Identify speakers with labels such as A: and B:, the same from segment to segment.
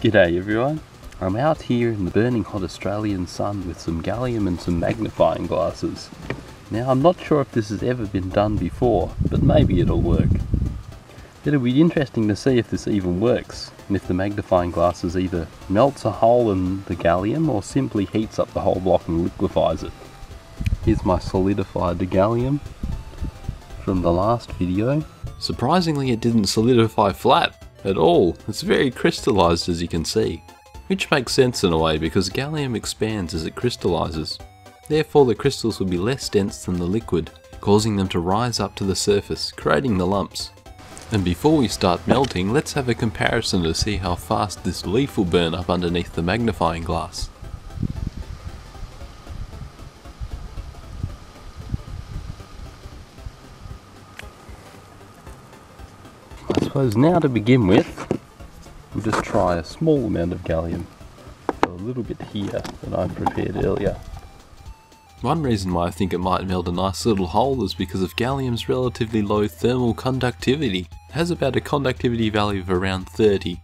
A: G'day everyone. I'm out here in the burning hot Australian sun with some gallium and some magnifying glasses. Now I'm not sure if this has ever been done before, but maybe it'll work. It'll be interesting to see if this even works, and if the magnifying glasses either melts a hole in the gallium or simply heats up the whole block and liquefies it. Here's my solidified gallium from the last video.
B: Surprisingly it didn't solidify flat at all, it's very crystallized as you can see. Which makes sense in a way because gallium expands as it crystallizes. Therefore the crystals will be less dense than the liquid, causing them to rise up to the surface, creating the lumps. And before we start melting, let's have a comparison to see how fast this leaf will burn up underneath the magnifying glass.
A: Suppose now to begin with, we'll just try a small amount of gallium. A little bit here that I prepared earlier.
B: One reason why I think it might melt a nice little hole is because of gallium's relatively low thermal conductivity. It has about a conductivity value of around 30.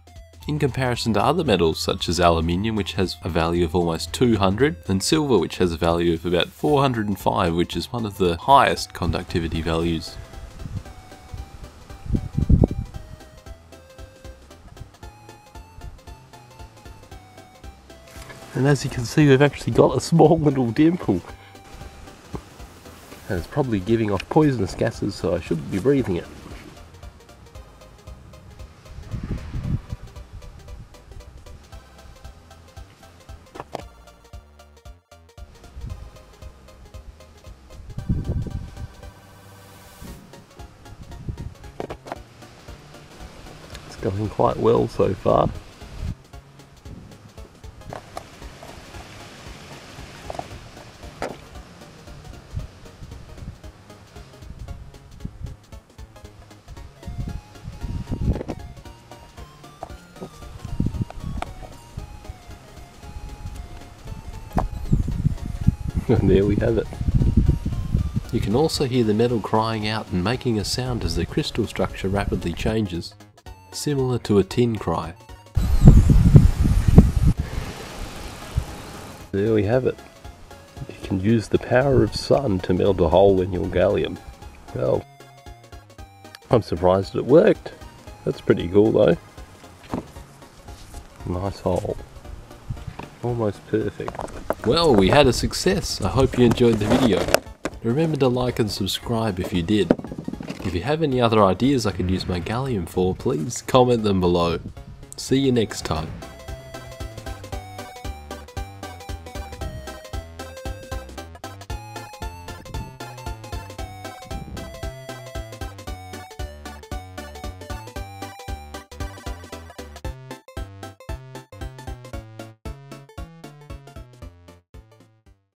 B: In comparison to other metals such as aluminium which has a value of almost 200 and silver which has a value of about 405 which is one of the highest conductivity values.
A: And as you can see, we've actually got a small little dimple. And it's probably giving off poisonous gases, so I shouldn't be breathing it. It's going quite well so far. And there we have it.
B: You can also hear the metal crying out and making a sound as the crystal structure rapidly changes, similar to a tin cry.
A: There we have it. You can use the power of sun to melt a hole in your gallium. Well, I'm surprised it worked. That's pretty cool though. Nice hole. Almost perfect.
B: Well, we had a success. I hope you enjoyed the video. Remember to like and subscribe if you did. If you have any other ideas I could use my gallium for, please comment them below. See you next time.